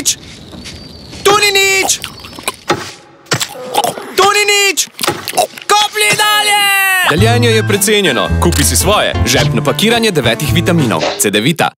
nič! Tu ni nič! Tu ni nič! Kopli dalje! Deljenje je precenjeno, kupi si svoje, žepno pakiranje devetih vitaminov, CD-vita.